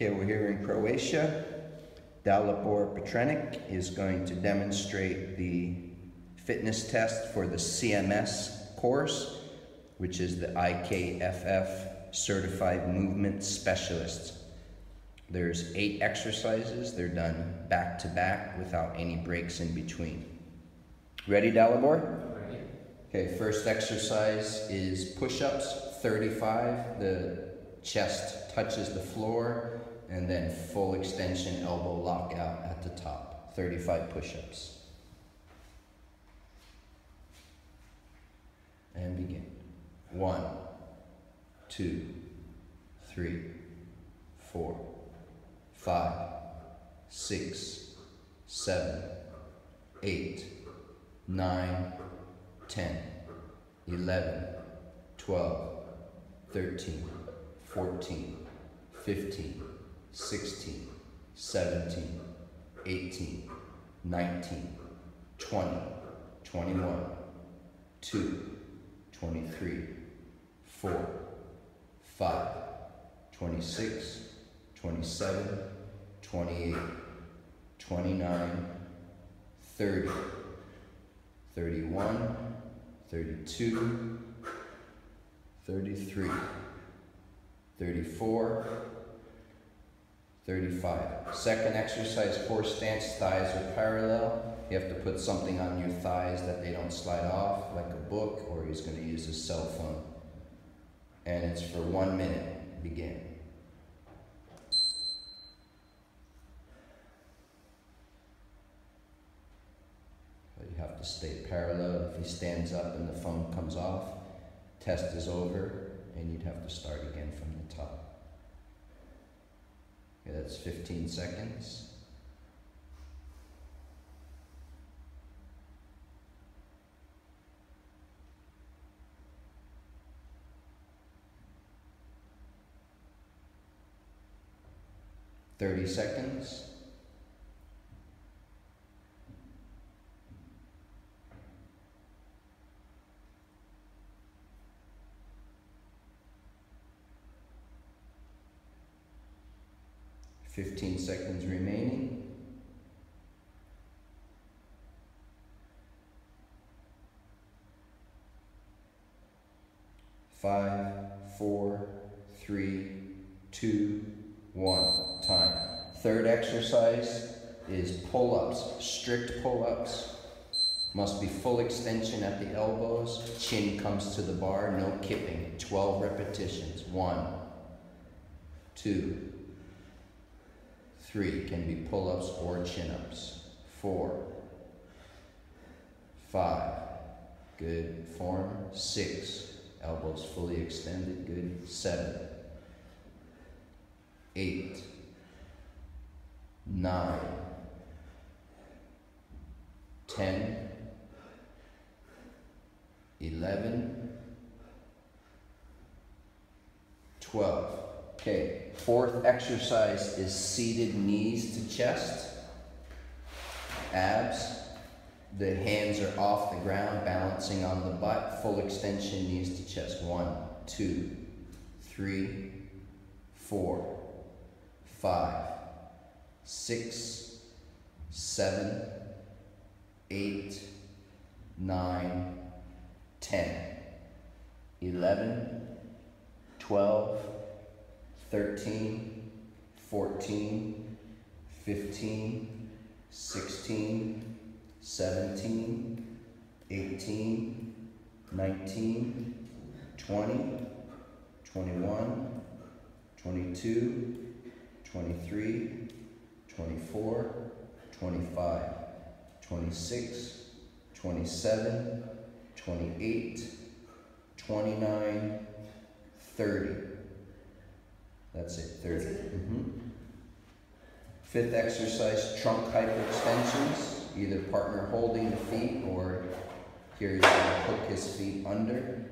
Okay, we're here in Croatia. Dalibor Petrinic is going to demonstrate the fitness test for the CMS course, which is the IKFF Certified Movement Specialist. There's eight exercises. They're done back to back without any breaks in between. Ready, Dalibor? Ready. Okay, first exercise is push-ups, 35. The chest touches the floor, and then full extension elbow lockout at the top. 35 push-ups. And begin. One, two, three, four, five, six, seven, eight, nine, 10, 11, 12, 13, 14, 15, 16, 17, 18, 19, 20, 21, 2, 23, 4, 5, 26, 27, 28, 29, 30, 31, 32, 33, 34, 35. Second exercise, horse stance, thighs are parallel. You have to put something on your thighs that they don't slide off, like a book, or he's going to use his cell phone. And it's for one minute. Begin. You have to stay parallel. If he stands up and the phone comes off, test is over, and you'd have to start again from the top. Okay, that's 15 seconds. Thirty seconds. Fifteen seconds remaining. Five, four, three, two, one. Time. Third exercise is pull-ups, strict pull-ups. Must be full extension at the elbows, chin comes to the bar, no kipping. 12 repetitions. One, two, three, can be pull-ups or chin-ups. Four, five, good. Form. Six, elbows fully extended, good. Seven, eight, nine, ten, eleven, twelve. Okay, fourth exercise is seated knees to chest, abs. The hands are off the ground, balancing on the butt. Full extension, knees to chest. One, two, three, four, five, six, seven, eight, nine, ten, eleven, twelve, thirteen, fourteen, fifteen, sixteen, seventeen, eighteen, nineteen, twenty, twenty-one, twenty-two. 23, 24, 25, 26, 27, 28, 29, 30. That's it, 30. Mm-hmm. Fifth exercise, trunk hyperextensions. Either partner holding the feet or here he's going to hook his feet under.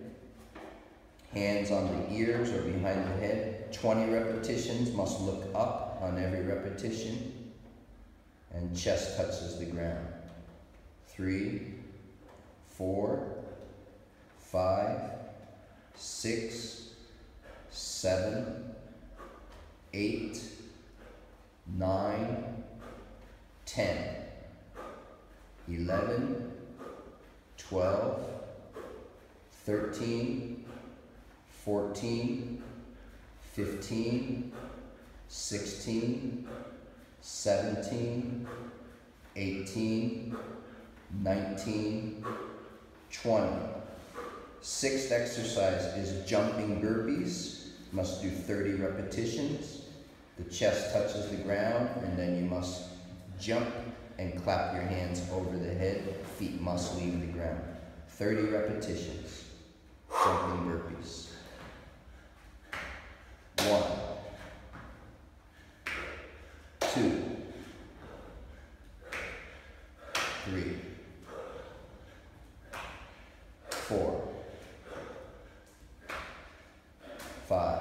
Hands on the ears or behind the head. 20 repetitions, must look up on every repetition. And chest touches the ground. Three, four, five, six, seven, eight, nine, ten, eleven, twelve, thirteen, fourteen, fifteen, sixteen, seventeen, eighteen, nineteen, twenty. Sixth exercise is jumping burpees. Must do 30 repetitions. The chest touches the ground, and then you must jump and clap your hands over the head. Feet must leave the ground. 30 repetitions. Jumping burpees. One, two, three, four, five,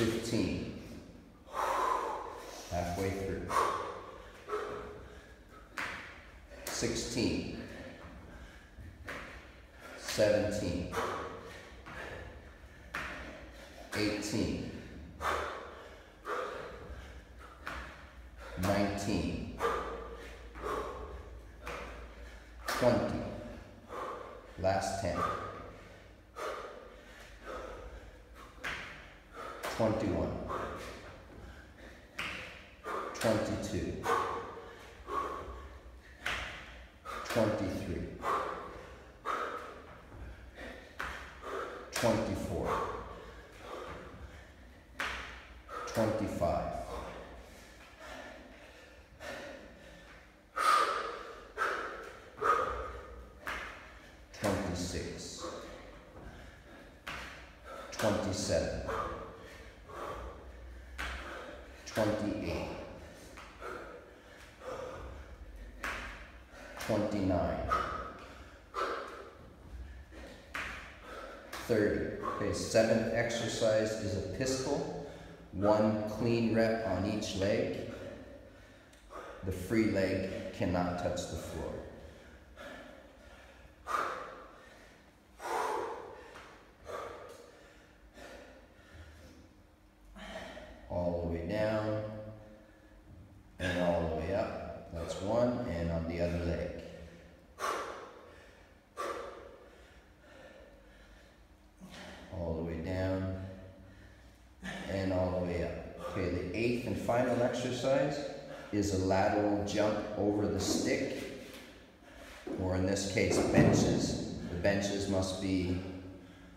15. Halfway through. 16. 17. 18. 19. 20. Last 10. Twenty-one, twenty-two, twenty-three, twenty-four, twenty-five, twenty-six, twenty-seven, twenty-eight, twenty-nine, thirty. Okay, seventh exercise is a pistol, one clean rep on each leg. The free leg cannot touch the floor. all the way down and all the way up. That's one, and on the other leg. All the way down and all the way up. Okay, the eighth and final exercise is a lateral jump over the stick, or in this case, benches. The benches must be,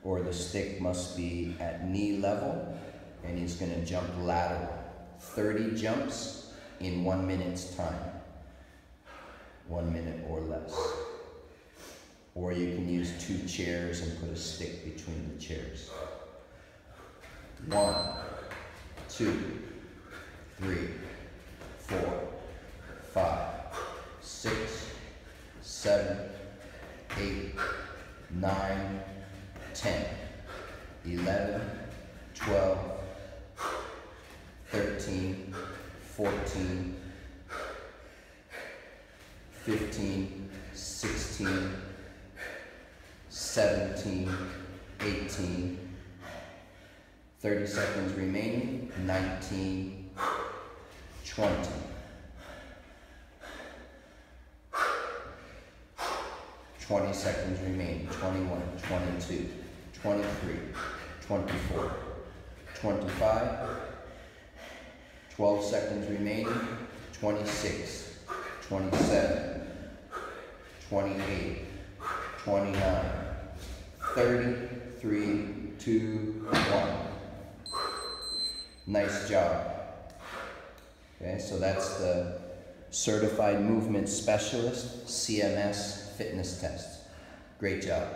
or the stick must be at knee level and he's going to jump lateral. 30 jumps in one minute's time. One minute or less. Or you can use two chairs and put a stick between the chairs. One, two, three, four, five, six, seven, eight, nine, ten, eleven, twelve, 13, 14, 15, 16, 17, 18, 30 seconds remaining, 19, 20. Twenty seconds remaining, 21, 22, 23, 24, 25, 12 seconds remaining, 26, 27, 28, 29, 30, 3, 2, 1. Nice job. Okay, so that's the Certified Movement Specialist CMS fitness test. Great job.